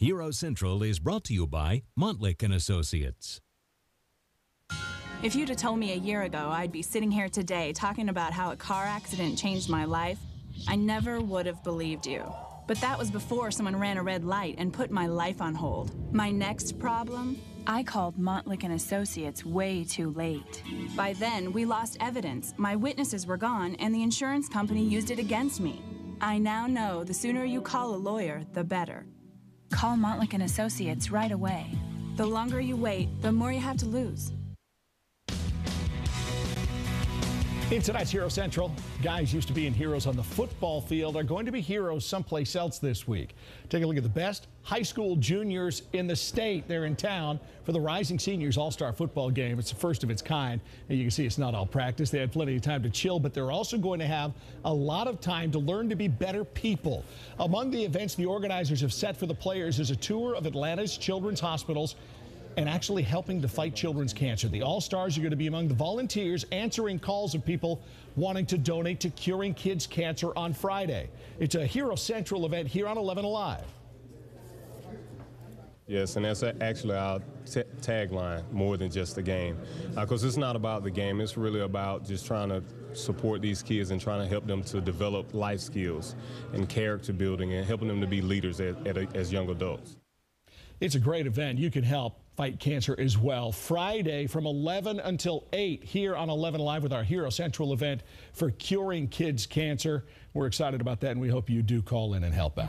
Hero Central is brought to you by Montlick and Associates. If you'd have told me a year ago I'd be sitting here today talking about how a car accident changed my life, I never would have believed you. But that was before someone ran a red light and put my life on hold. My next problem? I called Montlick and Associates way too late. By then, we lost evidence. My witnesses were gone, and the insurance company used it against me. I now know the sooner you call a lawyer, the better. Call Montlick and Associates right away. The longer you wait, the more you have to lose. In tonight's Hero Central, guys used to being heroes on the football field are going to be heroes someplace else this week. Take a look at the best high school juniors in the state. They're in town for the Rising Seniors All-Star Football Game. It's the first of its kind. And you can see it's not all practice. They had plenty of time to chill, but they're also going to have a lot of time to learn to be better people. Among the events the organizers have set for the players is a tour of Atlanta's children's hospitals and actually helping to fight children's cancer. The All Stars are going to be among the volunteers answering calls of people wanting to donate to curing kids' cancer on Friday. It's a Hero Central event here on 11 Alive. Yes, and that's actually our tagline more than just the game. Because uh, it's not about the game, it's really about just trying to support these kids and trying to help them to develop life skills and character building and helping them to be leaders as, as young adults. It's a great event. You can help fight cancer as well. Friday from 11 until 8 here on 11 Alive with our Hero Central event for curing kids cancer. We're excited about that and we hope you do call in and help out.